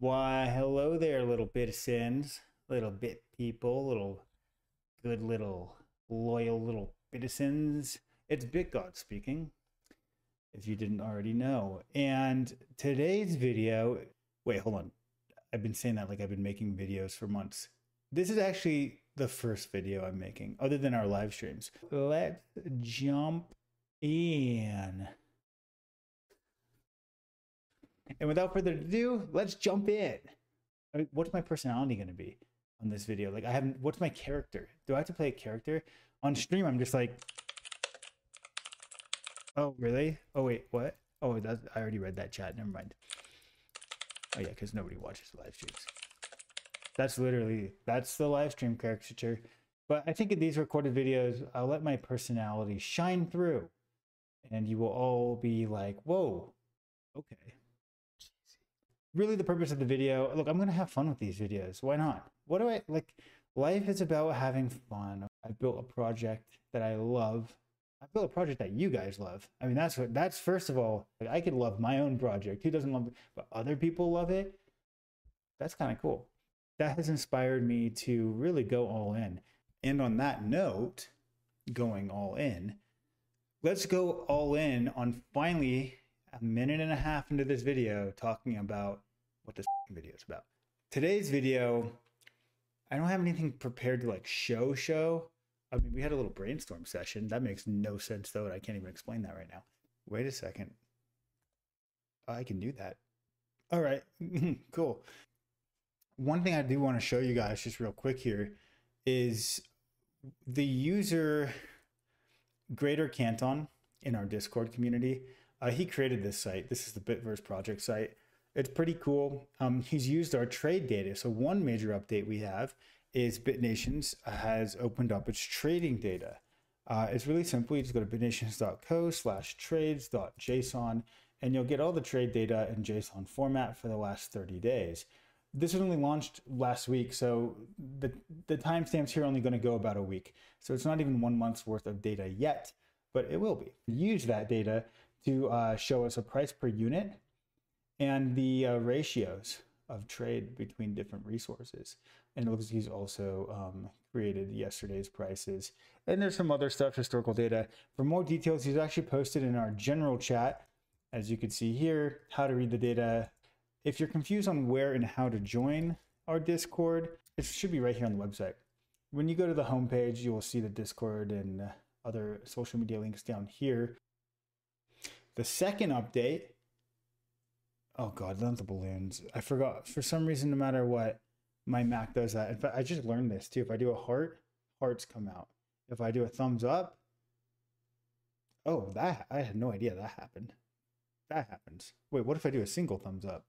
Why, hello there, little bitizens, little bit people, little good little loyal little bitizens. It's BitGod speaking, if you didn't already know. And today's video, wait, hold on. I've been saying that like I've been making videos for months. This is actually the first video I'm making, other than our live streams. Let's jump in. And without further ado, let's jump in. What's my personality going to be on this video? Like, I haven't, what's my character? Do I have to play a character? On stream, I'm just like, oh, really? Oh, wait, what? Oh, that's, I already read that chat. Never mind. Oh, yeah, because nobody watches live streams. That's literally, that's the live stream caricature. But I think in these recorded videos, I'll let my personality shine through. And you will all be like, whoa, okay really the purpose of the video. Look i'm going to have fun with these videos. Why not? What do i like life is about having fun. I built a project that i love. I built a project that you guys love. I mean that's what that's first of all like i could love my own project. Who doesn't love it? But other people love it? That's kind of cool. That has inspired me to really go all in. And on that note going all in let's go all in on finally a minute and a half into this video talking about what this video is about. Today's video, I don't have anything prepared to like show show. I mean, we had a little brainstorm session. That makes no sense though, and I can't even explain that right now. Wait a second. I can do that. All right, cool. One thing I do want to show you guys just real quick here is the user Greater Canton in our Discord community uh, he created this site. This is the Bitverse project site. It's pretty cool. Um, he's used our trade data. So one major update we have is BitNations has opened up its trading data. Uh, it's really simple. You just go to bitnations.co slash trades.json and you'll get all the trade data in JSON format for the last 30 days. This was only launched last week, so the, the timestamps here are only going to go about a week. So it's not even one month's worth of data yet, but it will be. Use that data to uh, show us a price per unit and the uh, ratios of trade between different resources. And it looks like he's also um, created yesterday's prices. And there's some other stuff, historical data. For more details, he's actually posted in our general chat, as you can see here, how to read the data. If you're confused on where and how to join our Discord, it should be right here on the website. When you go to the homepage, you will see the Discord and other social media links down here. The second update, oh god, not the balloons. I forgot. For some reason, no matter what, my Mac does that. In fact, I just learned this too. If I do a heart, hearts come out. If I do a thumbs up, oh, that I had no idea that happened. That happens. Wait, what if I do a single thumbs up?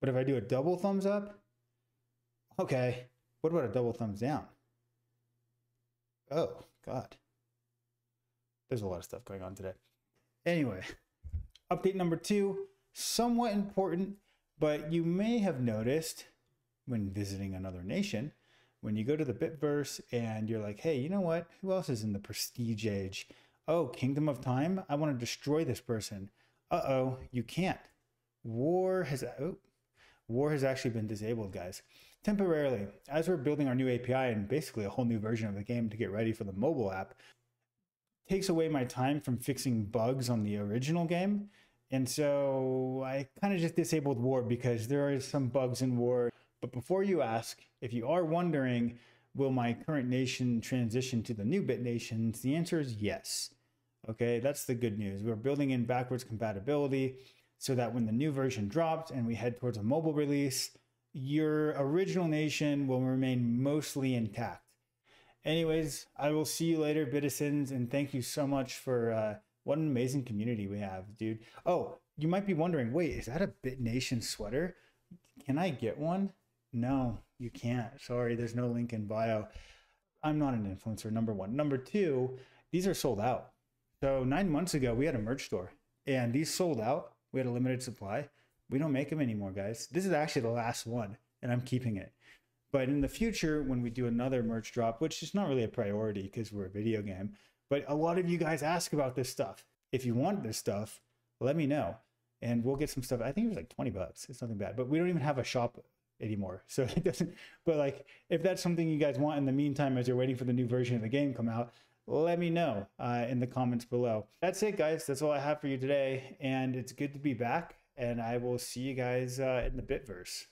But if I do a double thumbs up, okay. What about a double thumbs down? Oh, God. There's a lot of stuff going on today. Anyway, update number two, somewhat important, but you may have noticed when visiting another nation, when you go to the Bitverse and you're like, hey, you know what? Who else is in the prestige age? Oh, Kingdom of Time? I want to destroy this person. Uh oh, you can't. War has oh, war has actually been disabled, guys. Temporarily, as we're building our new API and basically a whole new version of the game to get ready for the mobile app, takes away my time from fixing bugs on the original game. And so I kind of just disabled War because there are some bugs in War. But before you ask, if you are wondering, will my current nation transition to the new bit nations? The answer is yes. Okay, that's the good news. We're building in backwards compatibility so that when the new version drops and we head towards a mobile release, your original nation will remain mostly intact. Anyways, I will see you later, Bitizens, and thank you so much for uh, what an amazing community we have, dude. Oh, you might be wondering, wait, is that a Bit Nation sweater? Can I get one? No, you can't. Sorry, there's no link in bio. I'm not an influencer, number one. Number two, these are sold out. So nine months ago, we had a merch store and these sold out. We had a limited supply. We don't make them anymore, guys. This is actually the last one, and I'm keeping it. But in the future, when we do another merch drop, which is not really a priority because we're a video game, but a lot of you guys ask about this stuff. If you want this stuff, let me know. and we'll get some stuff. I think it was like 20 bucks. It's nothing bad, but we don't even have a shop anymore. So it doesn't, but like, if that's something you guys want in the meantime, as you're waiting for the new version of the game come out, let me know uh, in the comments below. That's it, guys. That's all I have for you today. And it's good to be back. And I will see you guys uh, in the Bitverse.